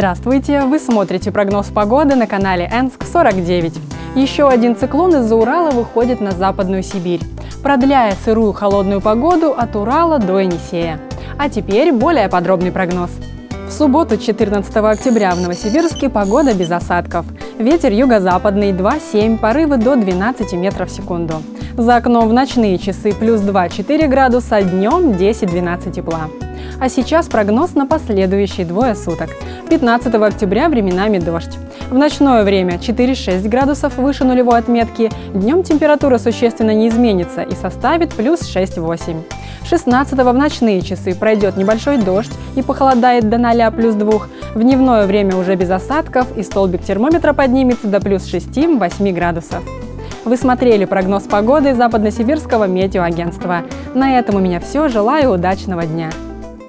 Здравствуйте! Вы смотрите прогноз погоды на канале Энск 49. Еще один циклон из-за Урала выходит на Западную Сибирь, продляя сырую холодную погоду от Урала до Енисея. А теперь более подробный прогноз. В субботу, 14 октября в Новосибирске погода без осадков. Ветер юго-западный 2,7, порывы до 12 метров в секунду. За окном в ночные часы плюс 2-4 градуса, днем 10-12 тепла. А сейчас прогноз на последующие двое суток. 15 октября временами дождь. В ночное время 4-6 градусов выше нулевой отметки, днем температура существенно не изменится и составит плюс 6-8. 16 в ночные часы пройдет небольшой дождь и похолодает до 0 плюс 2. В дневное время уже без осадков и столбик термометра поднимется до плюс 6-8 градусов. Вы смотрели прогноз погоды Западносибирского метеоагентства. На этом у меня все. Желаю удачного дня.